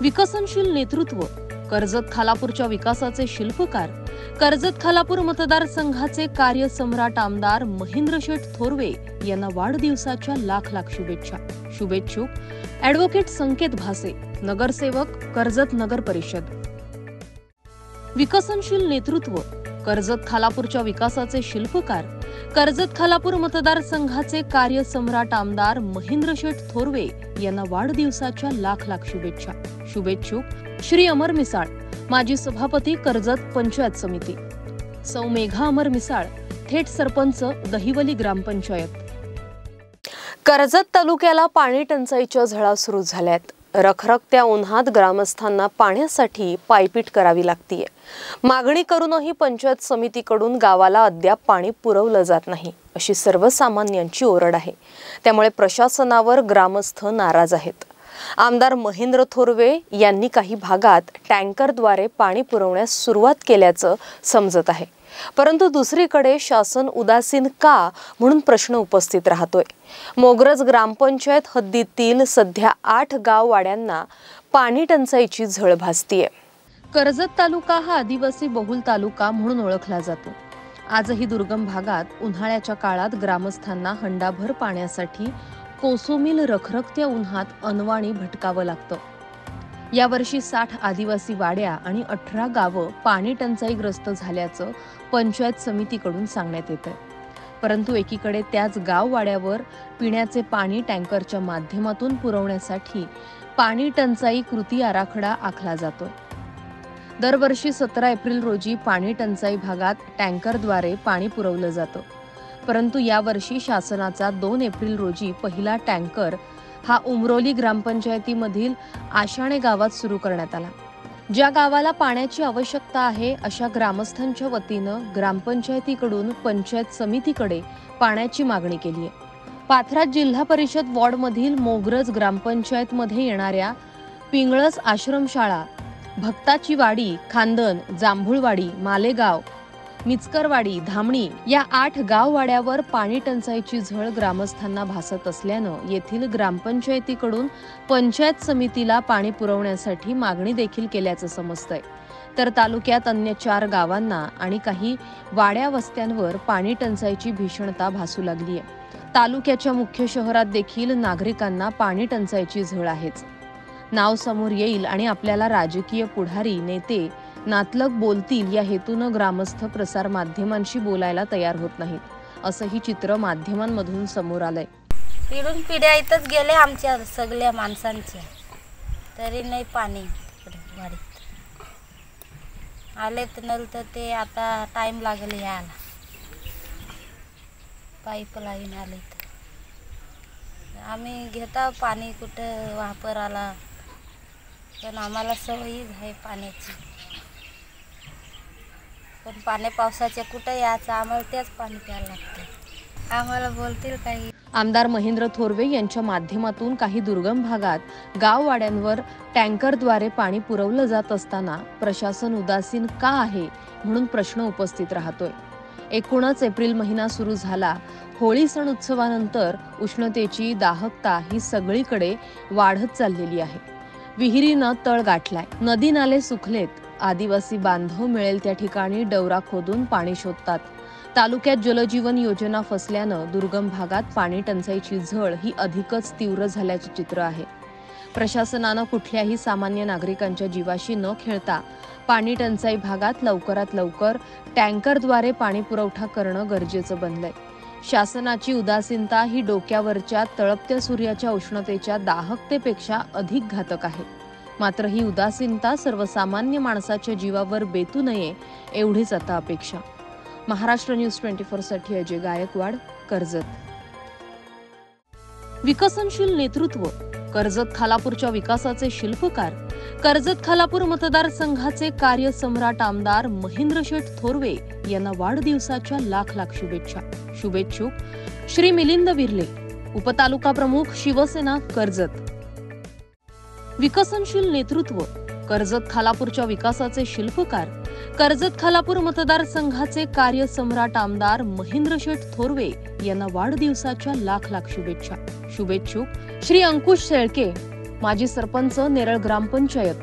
विकसनशील नेतृत्व कर्जत खालापूरच्या विकासाचे शिल्पकार कर्जत खालापूर मतदारसंघाचे कार्यसम्राट आमदार महेंद्र शेठ थोरवे यांना वाढदिवसाच्या लाख लाख शुभेच्छा. शुभेच्छुक ॲडव्होकेट संकेत भासे नगरसेवक कर्जत नगर परिषद. विकसनशील नेतृत्व कर्जत खालापूरच्या विकासाचे शिल्पकार कर्जत खालापूर मतदारसंघाचे कार्यसम्राट आमदार महेंद्र शेठ थोरवे यांना वाढदिवसाच्या लाख लाख शुभेच्छा. शुभेच्छुक श्री अमर मिसाळ माजी सभापती कर्जत पंचायत समिती. सौ मेघा अमर मिसाळ थेट सरपंच दहिवली ग्रामपंचायत. कर्जत तालुक्याला पाणी टंचाईच्या झळा सुरू झाल्यात. रखरखत्या उन्हात ग्रामस्थांना पाण्यासाठी पायपीट करावी लागतीये. मागणी करूनही पंचायत समितीकडून गावाला अद्याप पाणी पुरवलं जात नाही अशी सर्वसामान्यांची ओरड आहे. त्यामुळे प्रशासनावर ग्रामस्थ नाराज आहेत. आमदार महेंद्र थोरवे यांनी काही भागात टँकरद्वारे पाणी पुरवण्यास सुरुवात केल्याचं समजत आहे. परंतु दुसरीकडे शासन उदासीन का म्हणून प्रश्न उपस्थित राहतोय. मोगरज ग्रामपंचायत हद्दीतील सध्या आठ गाववाड्यांना पाणी टंचाईची झळ भासतीये. कर्जत तालुका हा आदिवासी बहुल तालुका म्हणून ओळखला जातो. आजही दुर्गम भागात उन्हाळ्याच्या काळात ग्रामस्थांना हंडाभर पाण्यासाठी कोसोमील रखरखत्या उन्हात अनवाणी भटकावं लागतं. यावर्षी साठ आदिवासी वाड्या आणि अठरा गावं पाणी टंचाईग्रस्त झाल्याचं पंचायत समितीकडून सांगण्यात येत आहे परंतु एकीकडे त्याच गाववाड्यावर पिण्याचे पाणी टँकरच्या माध्यमातून पुरवण्यासाठी पाणी टंचाई कृती आराखडा आखला जातो दरवर्षी सतरा एप्रिल रोजी पाणी टंचाई भागात टँकरद्वारे पाणी पुरवलं जातं. परंतु यावर्षी शासनाचा दोन एप्रिल रोजी पहिला टँकर हा उमरोली ग्रामपंचायतीमधील आशाणे गावात सुरू करण्यात आला. ज्या गावाला पाण्याची आवश्यकता आहे अशा ग्रामस्थांच्या वतीनं ग्रामपंचायतीकडून पंचायत समितीकडे पाण्याची मागणी केली आहे. पाथरा जिल्हा परिषद वॉर्डमधील मोगरज ग्रामपंचायतमध्ये येणाऱ्या पिंगळस आश्रमशाळा भक्ताची वाडी खांदन जांभूळवाडी मालेगाव मिचकरवाडी धामणी या आठ गाववाड्यावर पाणी टंचाईची झळ ग्रामस्थांना भासत असल्यानं येथील ग्रामपंचायतीकडून पंचायत समितीला पाणी पुरवण्यासाठी मागणी देखील केल्याचं समजतंय. तर तालुक्यात अन्य चार गावांना आणि काही वाड्या वस्त्यांवर पाणी टंचाईची भीषणता भासू लागली आहे तालुक्याच्या मुख्य शहरात देखील नागरिकांना पाणी टंचाईची झळ आहेच. नाव समोर येईल आणि आपल्याला राजकीय पुढारी नेते नातलग बोलतील या हेतूनं ग्रामस्थ प्रसार माध्यमांशी बोलायला तयार होत नाहीत असंही चित्र माध्यमांमधून समोर आलंय. पिढून पिढ्या इथंच गेले आमच्या सगळ्या माणसांच्या तरी नाही पाणी गाडीत आलेत नल तर ते आता टाईम लागेल यायला. पाईप लाईन आले तर. आम्ही घेता पाणी कुठं वापराला पण आम्हाला सवयीच आहे पाण्याची. पण पाण्या पावसाच्या कुठं यायचं? आम्हाला तेच पाणी प्यायला लागतं. आम्हाला बोलतील काही. आमदार महेंद्र थोरवे यांच्या माध्यमातून काही दुर्गम भागात गाववाड्यांवर टँकरद्वारे पाणी पुरवलं जात असताना प्रशासन उदासीन का आहे म्हणून प्रश्न उपस्थित राहतोय. एकूणच एप्रिल महिना सुरू झाला. होळी सण उत्सवानंतर उष्णतेची दाहकता ही सगळीकडे वाढत चाललेली आहे. विहिरीनं तळ गाठलाय. नदी नाले सुखलेत आदिवासी बांधव मिळेल त्या ठिकाणी डवरा खोदून पाणी शोधतात. तालुक्यात जलजीवन योजना फसल्यानं दुर्गम भागात पाणी टंचाईची झळ ही अधिकच तीव्र झाल्याचे चित्र आहे. प्रशासनानं कुठल्याही सामान्य नागरिकांच्या जीवाशी न खेळता पाणी टंचाई भागात लवकरात लवकर टँकरद्वारे पाणी पुरवठा करणं गरजेचं बनलंय. शासनाची उदासीनता ही डोक्यावरच्या तळपत्या सूर्याच्या उष्णतेच्या दाहकतेपेक्षा अधिक घातक आहे. मात्र ही उदासीनता सर्वसामान्य माणसाच्या जीवावर बेतू नये एवढीच आता अपेक्षा. महाराष्ट्र न्यूज ट्वेंटी फोरसाठी अजय गायकवाड कर्जत. विकसनशील नेतृत्व. कर्जत खालापूरच्या विकासाचे शिल्पकार. कर्जत खालापूर मतदारसंघाचे कार्यसम्राट आमदार महेंद्र शेठ थोरवे यांना वाढदिवसाच्या लाख लाख शुभेच्छा. शुभेच्छुक श्री मिलिंद विर्ले उपतालुका प्रमुख शिवसेना कर्जत. विकसनशील नेतृत्व कर्जत खालापूरच्या विकासाचे शिल्पकार कर्जत खालापूर मतदारसंघाचे कार्यसम्राट आमदार महेंद्र शेठ थोरवे यांना वाढदिवसाच्या लाख लाख शुभेच्छा. शुभेच्छुक श्री अंकुश शेळके माजी सरपंच नेरळ ग्रामपंचायत.